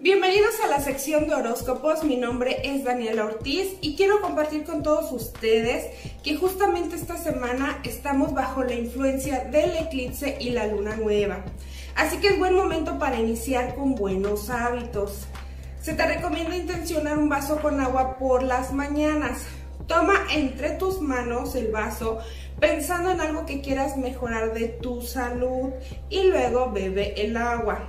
Bienvenidos a la sección de horóscopos, mi nombre es Daniela Ortiz y quiero compartir con todos ustedes que justamente esta semana estamos bajo la influencia del eclipse y la luna nueva. Así que es buen momento para iniciar con buenos hábitos. Se te recomienda intencionar un vaso con agua por las mañanas. Toma entre tus manos el vaso pensando en algo que quieras mejorar de tu salud y luego bebe el agua.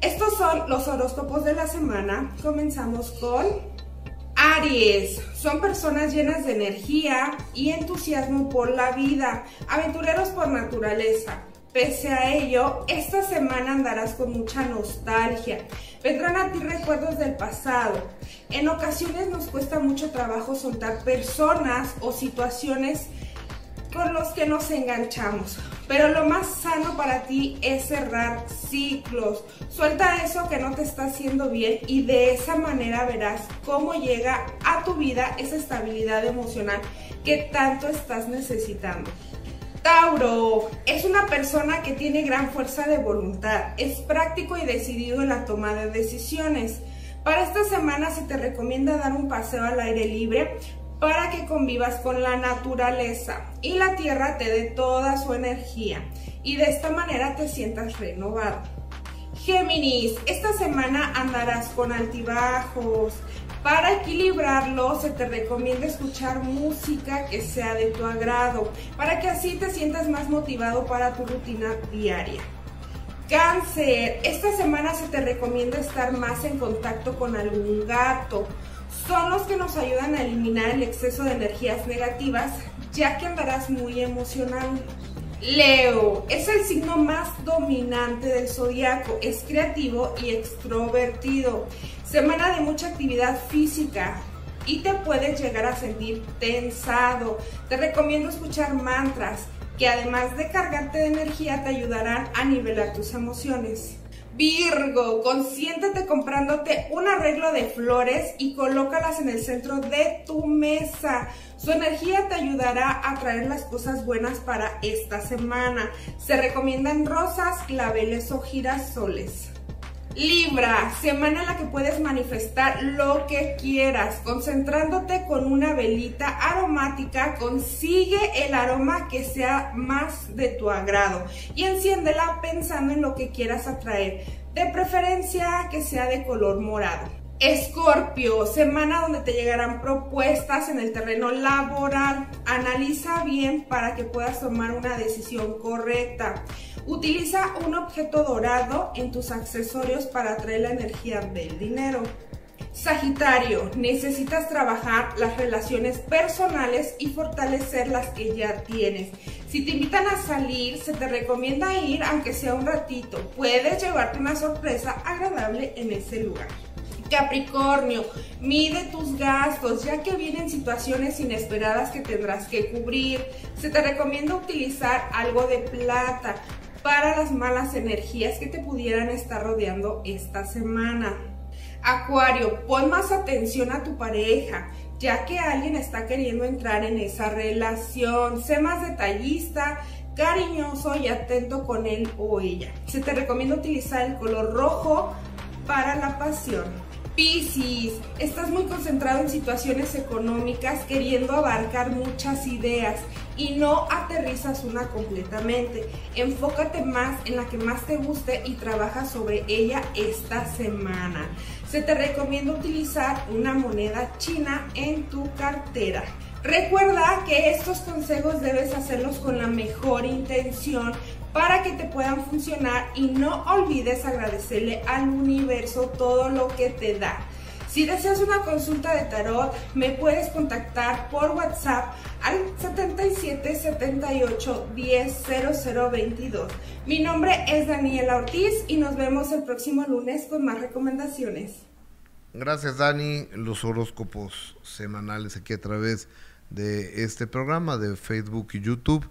Estos son los horóscopos de la semana. Comenzamos con Aries. Son personas llenas de energía y entusiasmo por la vida, aventureros por naturaleza. Pese a ello, esta semana andarás con mucha nostalgia. Vendrán a ti recuerdos del pasado. En ocasiones nos cuesta mucho trabajo soltar personas o situaciones con los que nos enganchamos. Pero lo más sano para ti es cerrar ciclos. Suelta eso que no te está haciendo bien y de esa manera verás cómo llega a tu vida esa estabilidad emocional que tanto estás necesitando. Tauro es una persona que tiene gran fuerza de voluntad, es práctico y decidido en la toma de decisiones. Para esta semana se te recomienda dar un paseo al aire libre para que convivas con la naturaleza y la tierra te dé toda su energía y de esta manera te sientas renovado. Géminis, esta semana andarás con altibajos. Para equilibrarlo se te recomienda escuchar música que sea de tu agrado, para que así te sientas más motivado para tu rutina diaria. Cáncer, esta semana se te recomienda estar más en contacto con algún gato son los que nos ayudan a eliminar el exceso de energías negativas, ya que andarás muy emocional. Leo es el signo más dominante del zodiaco, es creativo y extrovertido. Semana de mucha actividad física y te puedes llegar a sentir tensado. Te recomiendo escuchar mantras que además de cargarte de energía te ayudarán a nivelar tus emociones. Virgo, consiéntete comprándote un arreglo de flores y colócalas en el centro de tu mesa. Su energía te ayudará a traer las cosas buenas para esta semana. Se recomiendan rosas, claveles o girasoles. Libra, semana en la que puedes manifestar lo que quieras, concentrándote con una velita aromática, consigue el aroma que sea más de tu agrado y enciéndela pensando en lo que quieras atraer, de preferencia que sea de color morado. Escorpio, semana donde te llegarán propuestas en el terreno laboral. Analiza bien para que puedas tomar una decisión correcta. Utiliza un objeto dorado en tus accesorios para atraer la energía del dinero. Sagitario, necesitas trabajar las relaciones personales y fortalecer las que ya tienes. Si te invitan a salir, se te recomienda ir aunque sea un ratito. Puedes llevarte una sorpresa agradable en ese lugar. Capricornio, mide tus gastos ya que vienen situaciones inesperadas que tendrás que cubrir. Se te recomienda utilizar algo de plata para las malas energías que te pudieran estar rodeando esta semana. Acuario, pon más atención a tu pareja, ya que alguien está queriendo entrar en esa relación. Sé más detallista, cariñoso y atento con él o ella. Se te recomienda utilizar el color rojo para la pasión. Piscis, estás muy concentrado en situaciones económicas queriendo abarcar muchas ideas y no aterrizas una completamente. Enfócate más en la que más te guste y trabaja sobre ella esta semana. Se te recomienda utilizar una moneda china en tu cartera. Recuerda que estos consejos debes hacerlos con la mejor intención para que te puedan funcionar y no olvides agradecerle al universo todo lo que te da. Si deseas una consulta de tarot, me puedes contactar por WhatsApp al 77 78 10 22. Mi nombre es Daniela Ortiz y nos vemos el próximo lunes con más recomendaciones. Gracias Dani, los horóscopos semanales aquí a través de este programa de Facebook y YouTube